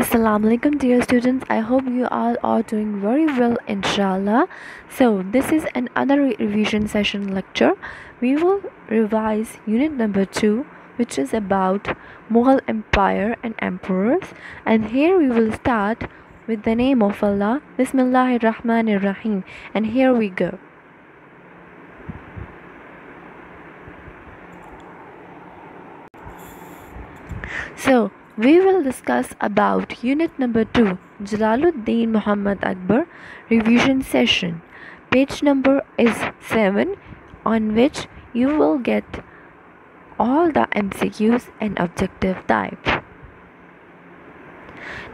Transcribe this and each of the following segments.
Assalamu alaikum dear students. I hope you all are doing very well inshallah. So this is another revision session lecture. We will revise unit number 2 which is about Mughal Empire and emperors. And here we will start with the name of Allah. Bismillahir Rahmanir Rahim and here we go so we will discuss about unit number 2 Jalaluddin Muhammad Akbar revision session. Page number is 7 on which you will get all the MCQs and objective type.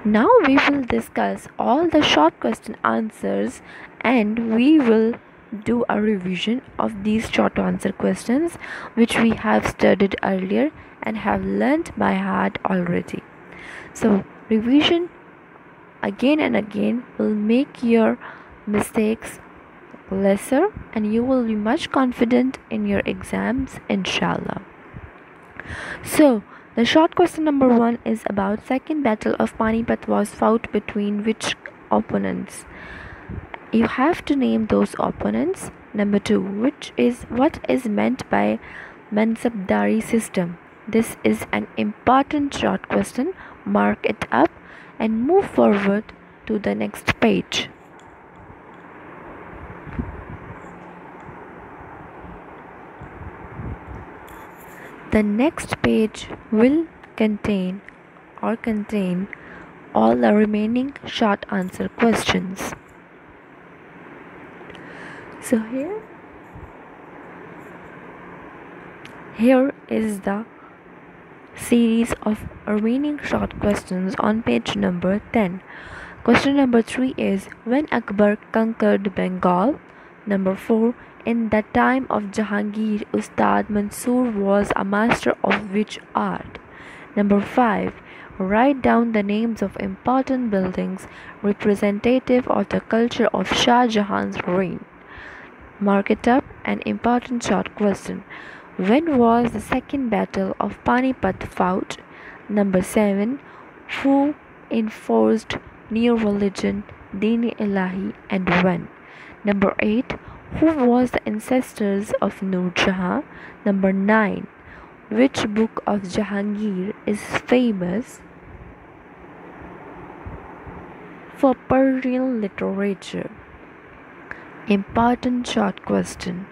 Now we will discuss all the short question answers and we will do a revision of these short answer questions which we have studied earlier and have learnt by heart already. So, revision again and again will make your mistakes lesser and you will be much confident in your exams inshallah. So, the short question number 1 is about second battle of Panipat was fought between which opponents? You have to name those opponents. Number 2, which is what is meant by Mansabdari system? This is an important short question. Mark it up and move forward to the next page. The next page will contain or contain all the remaining short answer questions. So here here is the series of remaining short questions on page number 10. Question number 3 is When Akbar conquered Bengal? Number 4 In the time of Jahangir, Ustad Mansur was a master of which art? Number 5 Write down the names of important buildings representative of the culture of Shah Jahan's reign. Mark it up an important short question. When was the second battle of Panipat fought? Number 7. Who enforced new religion, Deen Ilahi, and when? Number 8. Who was the ancestors of Nur Jahan? Number 9. Which book of Jahangir is famous for perennial literature? Important short question.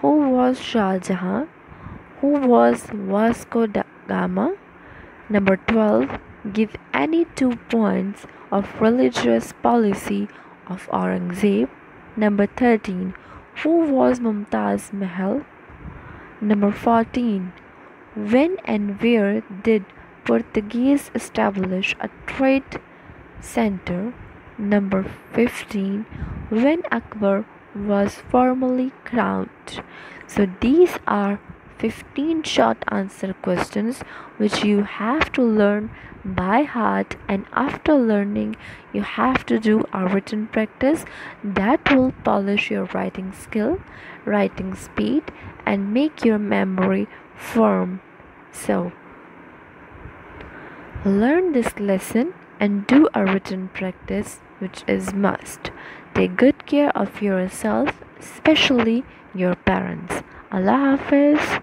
Who was Shah Jahan? Who was Vasco da Gama? Number 12. Give any two points of religious policy of Aurangzeb. Number 13. Who was Mumtaz Mahal? Number 14. When and where did Portuguese establish a trade center? Number 15. When Akbar was formally crowned. So these are 15 short answer questions which you have to learn by heart. And after learning you have to do a written practice that will polish your writing skill writing speed and make your memory firm. So learn this lesson and do a written practice which is must take good care of yourself especially your parents. Allah hafiz